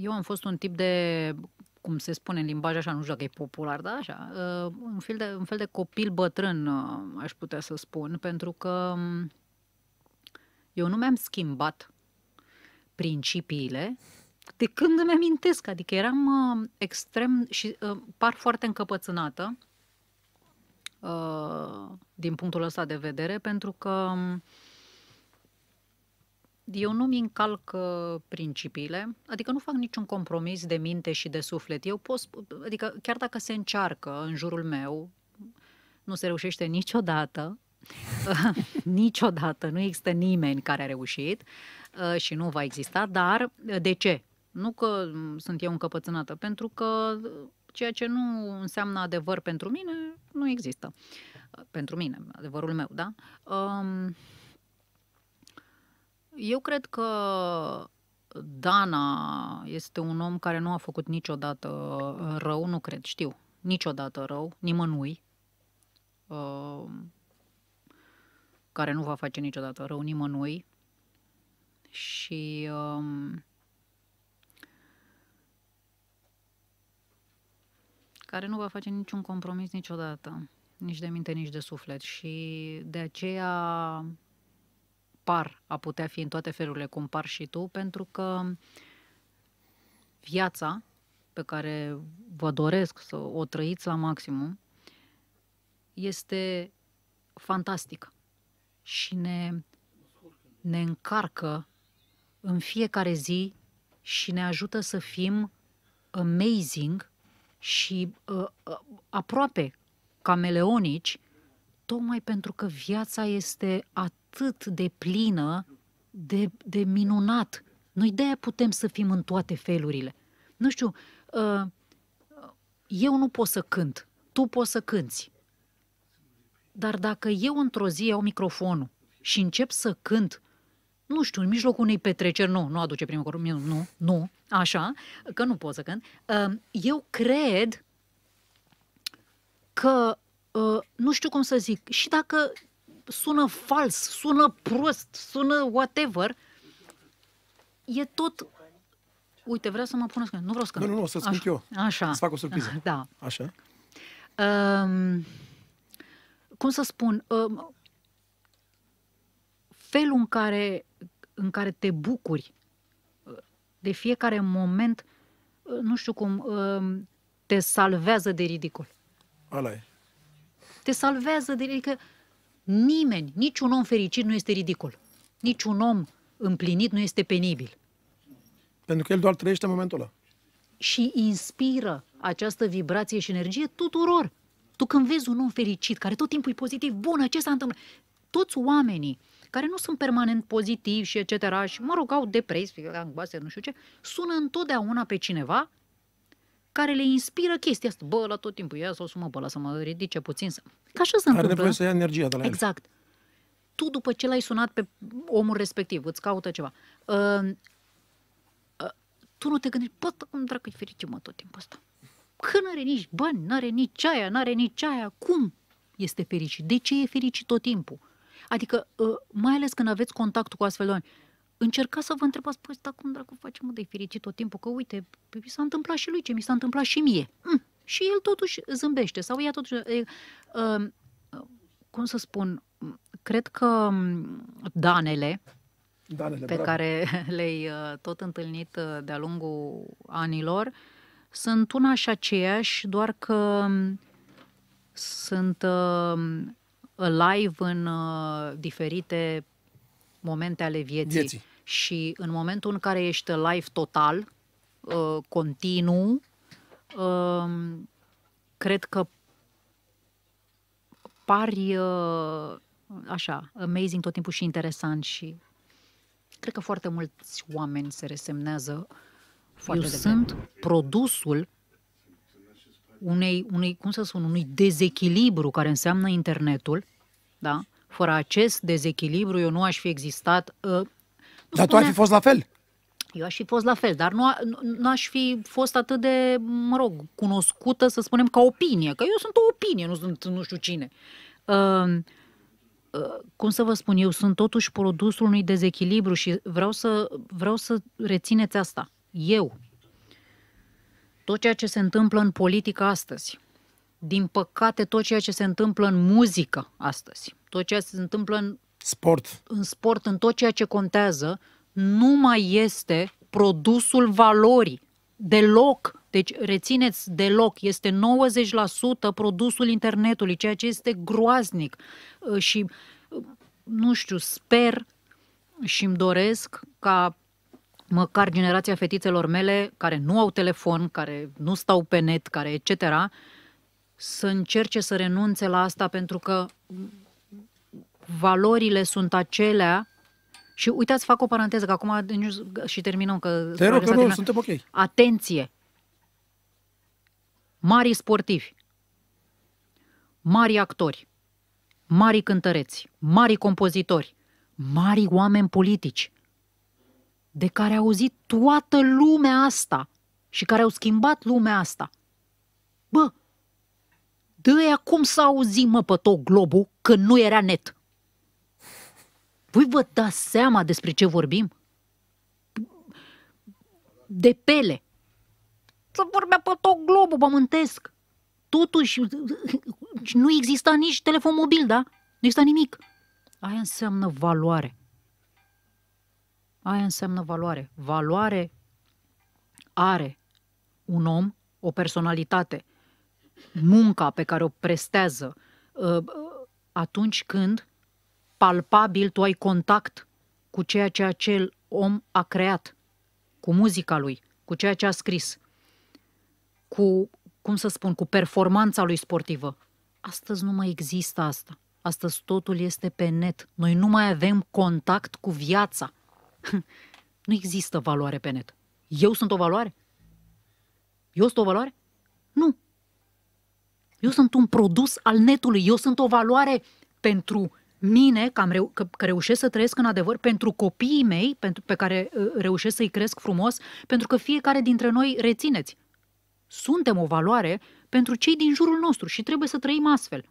eu am fost un tip de, cum se spune în limbaj așa, nu știu dacă e popular, dar așa, uh, un fel de, un fel de copil bătrân, uh, aș putea să spun, pentru că um, eu nu mi-am schimbat principiile de când îmi amintesc, adică eram uh, extrem și uh, par foarte încăpățânată uh, din punctul ăsta de vedere, pentru că um, eu nu-mi încalc uh, principiile, adică nu fac niciun compromis de minte și de suflet. Eu pot, sp- adică chiar dacă se încearcă în jurul meu, nu se reușește niciodată, niciodată, nu există nimeni care a reușit uh, și nu va exista, dar uh, de ce? Nu că mm, sunt eu încăpățânată, pentru că uh, ceea ce nu înseamnă adevăr pentru mine, nu există. Uh, Pentru mine, adevărul meu, da? Um, eu cred că Dana este un om care nu a făcut niciodată uh, rău, nu cred, știu, niciodată rău, nimănui, uh, care nu va face niciodată rău nimănui. Și um, care nu va face niciun compromis niciodată, nici de minte, nici de suflet. Și de aceea par a putea fi în toate felurile cum par și tu, pentru că viața pe care vă doresc să o trăiți la maximum este fantastică și ne, ne încarcă în fiecare zi și ne ajută să fim amazing și uh, uh, aproape cameleonici, tocmai pentru că viața este atât de plină, de, de minunat. Noi de-aia putem să fim în toate felurile. Nu știu, uh, eu nu pot să cânt, tu poți să cânți. Dar dacă eu într-o zi iau microfonul și încep să cânt, nu știu, în mijlocul unei petreceri, nu, nu aduce primul corp, nu, nu, nu, așa, că nu pot să cânt, uh, eu cred că, uh, nu știu cum să zic, și dacă sună fals, sună prost, sună whatever, e tot... Uite, vrea să mă pună să cânt. Nu vreau să cânt. Nu, nu, nu, să-ți cânt Așa, eu. Așa. Să fac o surpriză. Da. Așa? Um, cum să spun, um, felul în care, în care te bucuri uh, de fiecare moment, uh, nu știu cum, um, te salvează de ridicol. Ala e. Te salvează de ridicol. Nimeni, niciun om fericit nu este ridicol. Niciun om împlinit nu este penibil. Pentru că el doar trăiește în momentul ăla. și inspiră această vibrație și energie tuturor. Tu când vezi un om fericit, care tot timpul e pozitiv, bună, ce s-a întâmplat? Toți oamenii care nu sunt permanent pozitivi și etc. și, mă rog, au depresii, angoase, nu știu ce, sună întotdeauna pe cineva care le inspiră chestia asta. Bă, la tot timpul, ia să o sumă pe ăla, să mă ridice puțin. Să... Că așa se Are întâmplă. nevoie să ia energia de la el. Exact. Tu, după ce l-ai sunat pe omul respectiv, îți caută ceva, uh, uh, tu nu te gândești, bă, cum dracu e fericit, mă, tot timpul ăsta. Că n-are nici bani, n-are nici aia, n-are nici aia. Cum este fericit? De ce e fericit tot timpul? Adică, uh, mai ales când aveți contactul cu astfel de oameni, încercați să vă întrebați, păi, ăsta cum dracu face, mă, de fericit tot timpul? Că, uite, păi, mi s-a întâmplat și lui ce mi s-a întâmplat și mie. Mm. Și el totuși zâmbește sau ea totuși... E, uh, cum să spun, cred că m, danele Danele, pe bravo. care le-ai uh, tot întâlnit uh, de-a lungul anilor sunt una și aceeași, doar că m, sunt uh, live în uh, diferite momente ale vieții. Vieții. Și în momentul în care ești live total, uh, continuu, uh, cred că pari uh, așa, amazing tot timpul și interesant și cred că foarte mulți oameni se resemnează foarte Eu sunt produsul unei, unei, cum să spun, unui dezechilibru care înseamnă internetul, da? Fără acest dezechilibru eu nu aș fi existat. Uh, nu Dar tu ai spunea- fi fost la fel. eu aș fi fost la fel, dar nu, a, nu, nu aș fi fost atât de, mă rog, cunoscută, să spunem, ca opinie. Că eu sunt o opinie, nu sunt nu știu cine. Uh, uh, cum să vă spun, eu sunt totuși produsul unui dezechilibru și vreau să, vreau să rețineți asta. Eu tot ceea ce se întâmplă în politică astăzi, din păcate tot ceea ce se întâmplă în muzică astăzi, tot ceea ce se întâmplă în, Sport. în sport, în tot ceea ce contează, nu mai este produsul valorii. Deloc. Deci, rețineți, deloc. Este 90% produsul internetului, ceea ce este groaznic. Uh, Și, uh, nu știu, sper și îmi doresc ca măcar generația fetițelor mele, care nu au telefon, care nu stau pe net, care etc., să încerce să renunțe la asta pentru că valorile sunt acelea și uitați, fac o paranteză, că acum și terminăm, că Te rog, s-a că nu, terminat. suntem ok. Atenție! Mari sportivi, mari actori, mari cântăreți, mari compozitori, mari oameni politici, de care a auzit toată lumea asta și care au schimbat lumea asta. Bă, dă acum să auzim, mă, pe tot globul, că nu era net. Voi vă dați seama despre ce vorbim? De pele. Să vorbea pe tot globul pământesc. Totuși, nu exista nici telefon mobil, da? Nu exista nimic. Aia înseamnă valoare. Aia înseamnă valoare. Valoare are un om, o personalitate, munca pe care o prestează, uh, atunci când palpabil tu ai contact cu ceea ce acel om a creat, cu muzica lui, cu ceea ce a scris, cu, cum să spun, cu performanța lui sportivă. Astăzi nu mai există asta. Astăzi totul este pe net. Noi nu mai avem contact cu viața. Nu există valoare pe net. Eu sunt o valoare? Eu sunt o valoare? Nu. Eu sunt un produs al netului. Eu sunt o valoare pentru mine, că, am reu- că, că reușesc să trăiesc în adevăr, pentru copiii mei, pentru, pe care uh, reușesc să-i cresc frumos, pentru că fiecare dintre noi, rețineți, suntem o valoare pentru cei din jurul nostru și trebuie să trăim astfel.